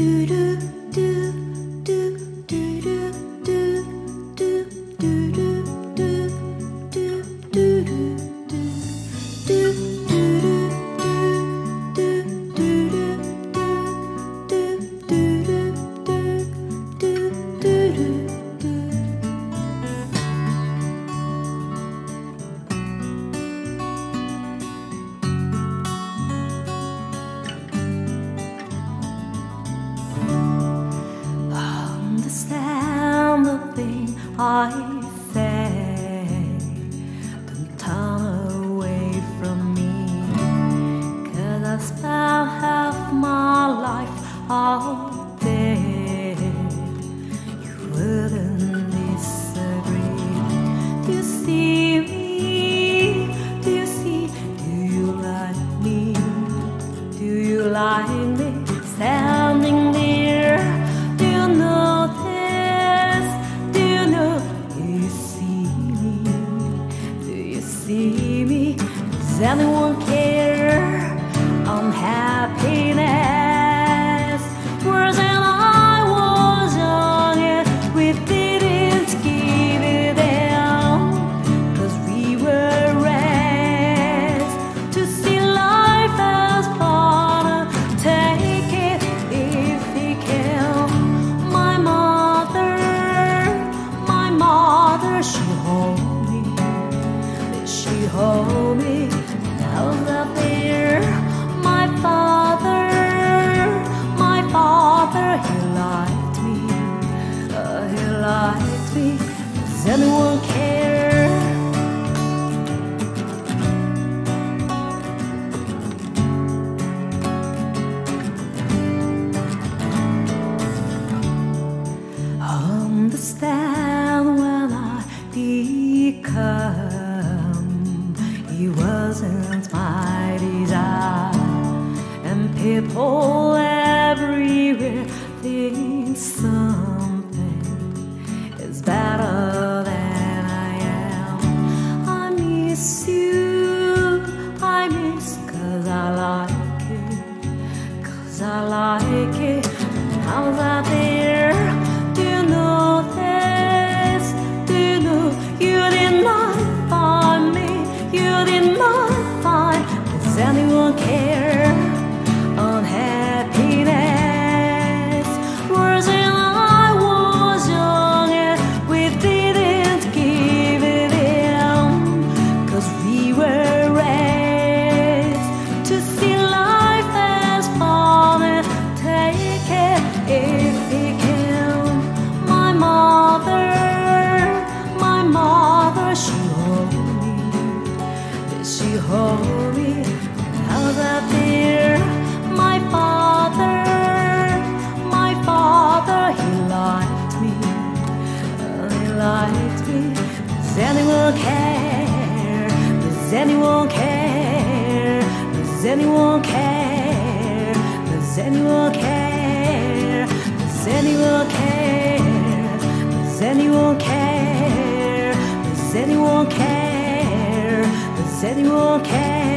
do do 爱 nothing like me? Does anyone care? Understand when I become, he wasn't my desire, and people. care I was we didn't give we were to see life as fun take it if we can. My mother, my mother, she holds me, she holds anyone care? Does anyone care? Does anyone care? Does anyone care? Does anyone care? Does anyone care? Does anyone care?